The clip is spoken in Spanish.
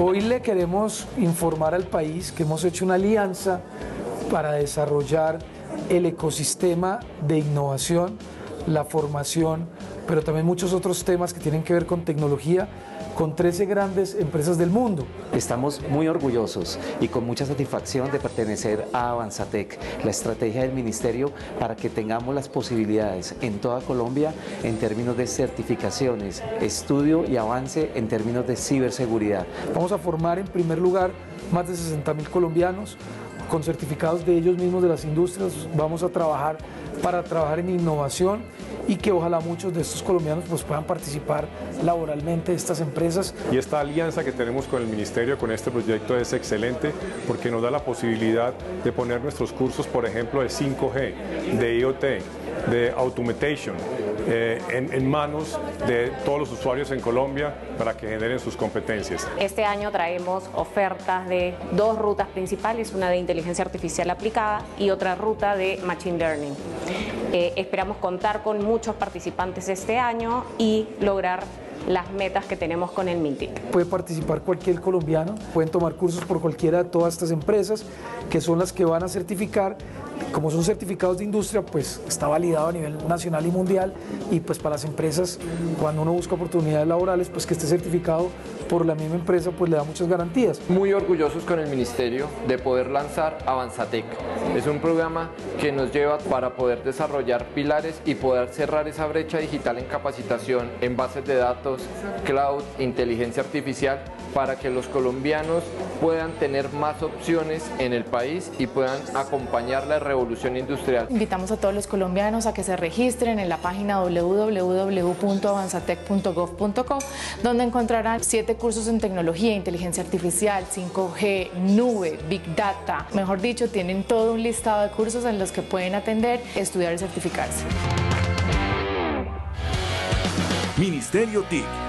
Hoy le queremos informar al país que hemos hecho una alianza para desarrollar el ecosistema de innovación, la formación, pero también muchos otros temas que tienen que ver con tecnología con 13 grandes empresas del mundo. Estamos muy orgullosos y con mucha satisfacción de pertenecer a Avanzatec, la estrategia del Ministerio para que tengamos las posibilidades en toda Colombia en términos de certificaciones, estudio y avance en términos de ciberseguridad. Vamos a formar en primer lugar más de 60 mil colombianos con certificados de ellos mismos de las industrias. Vamos a trabajar para trabajar en innovación y que ojalá muchos de estos colombianos pues, puedan participar laboralmente de estas empresas. Y esta alianza que tenemos con el Ministerio, con este proyecto es excelente porque nos da la posibilidad de poner nuestros cursos, por ejemplo, de 5G, de IoT, de Automation, eh, en, en, manos de todos los usuarios en Colombia para que generen sus competencias. Este año traemos ofertas de dos rutas principales, una de inteligencia artificial aplicada y otra ruta de Machine Learning. Eh, esperamos contar con muchos participantes este año y lograr las metas que tenemos con el MINTIC. Puede participar cualquier colombiano, pueden tomar cursos por cualquiera de todas estas empresas que son las que van a certificar como son certificados de industria, pues está validado a nivel nacional y mundial y pues para las empresas, cuando uno busca oportunidades laborales, pues que esté certificado por la misma empresa, pues le da muchas garantías. Muy orgullosos con el Ministerio de poder lanzar Avanzatec. Es un programa que nos lleva para poder desarrollar pilares y poder cerrar esa brecha digital en capacitación en bases de datos, cloud, inteligencia artificial, para que los colombianos puedan tener más opciones en el país y puedan acompañar la revolución industrial. Invitamos a todos los colombianos a que se registren en la página www.avanzatec.gov.co, donde encontrarán siete cursos en tecnología, inteligencia artificial, 5G, nube, Big Data. Mejor dicho, tienen todo un listado de cursos en los que pueden atender, estudiar y certificarse. Ministerio TIC